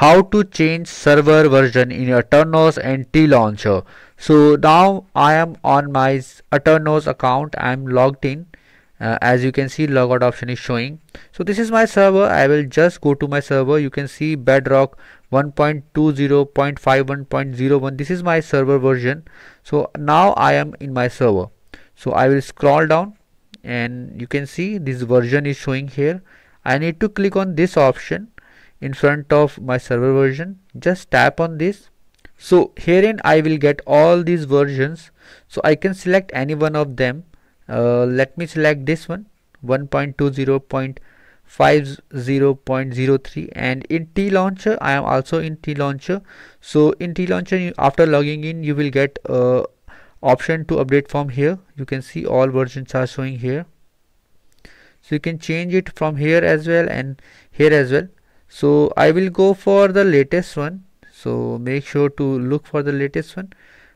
how to change server version in Aternos and TLauncher. So now I am on my Aternos account. I'm logged in. Uh, as you can see logout option is showing. So this is my server. I will just go to my server. You can see bedrock 1.20.51.01 this is my server version. So now i am in my server. So i will scroll down and you can see this version is showing here. I need to click on this option in front of my server version. Just tap on this. So herein I will get all these versions. So I can select any one of them. Uh, let me select this one 1.20.50.03 and in TLauncher I am also in TLauncher. So in TLauncher after logging in you will get uh, option to update from here. You can see all versions are showing here. So you can change it from here as well and here as well so I will go for the latest one. So make sure to look for the latest one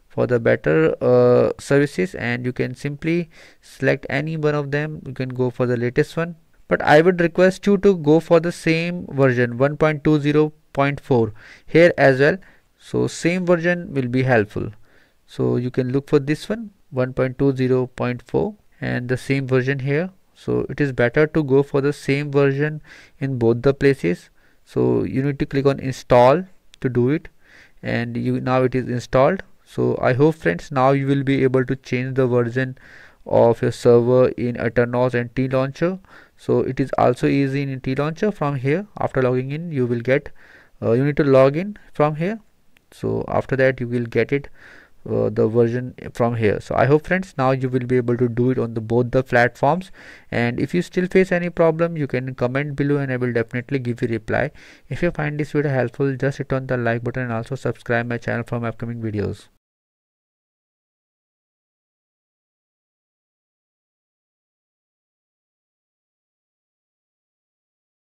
for the better uh, services and you can simply select any one of them. You can go for the latest one. But I would request you to go for the same version 1.20.4 here as well. So same version will be helpful. So you can look for this one 1.20.4 and the same version here. So it is better to go for the same version in both the places so you need to click on install to do it. And you now it is installed. So i hope friends now you will be able to change the version of your server in Aternos and TLauncher so it is also easy in TLauncher from here after logging in you will get uh, you need to log in from here. So after that you will get it uh, the version from here. So i hope friends now you will be able to do it on the both the platforms. And if you still face any problem you can comment below and i will definitely give you reply. If you find this video helpful just hit on the like button and also subscribe my channel for my upcoming videos